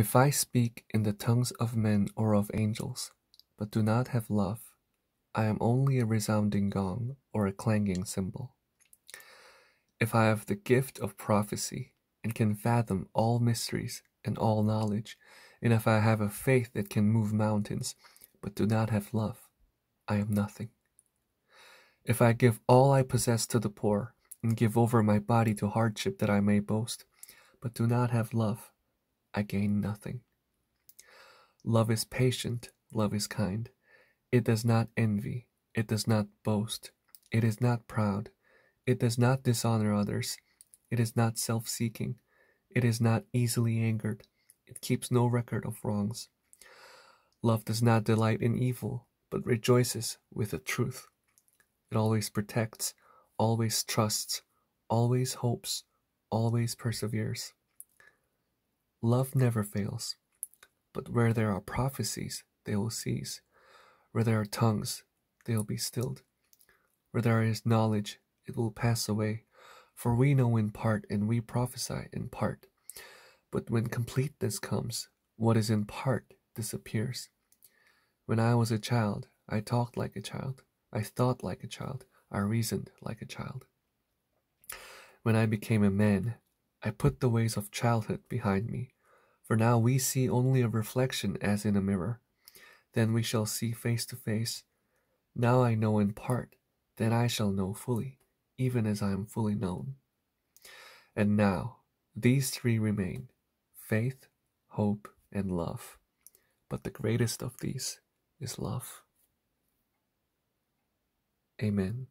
If I speak in the tongues of men or of angels, but do not have love, I am only a resounding gong or a clanging cymbal. If I have the gift of prophecy and can fathom all mysteries and all knowledge, and if I have a faith that can move mountains, but do not have love, I am nothing. If I give all I possess to the poor and give over my body to hardship that I may boast, but do not have love, I gain nothing. Love is patient, love is kind. It does not envy, it does not boast, it is not proud, it does not dishonor others, it is not self seeking, it is not easily angered, it keeps no record of wrongs. Love does not delight in evil, but rejoices with the truth. It always protects, always trusts, always hopes, always perseveres. Love never fails, but where there are prophecies, they will cease. Where there are tongues, they will be stilled. Where there is knowledge, it will pass away. For we know in part and we prophesy in part. But when completeness comes, what is in part disappears. When I was a child, I talked like a child, I thought like a child, I reasoned like a child. When I became a man, I put the ways of childhood behind me, for now we see only a reflection as in a mirror. Then we shall see face to face. Now I know in part, then I shall know fully, even as I am fully known. And now, these three remain faith, hope, and love. But the greatest of these is love. Amen.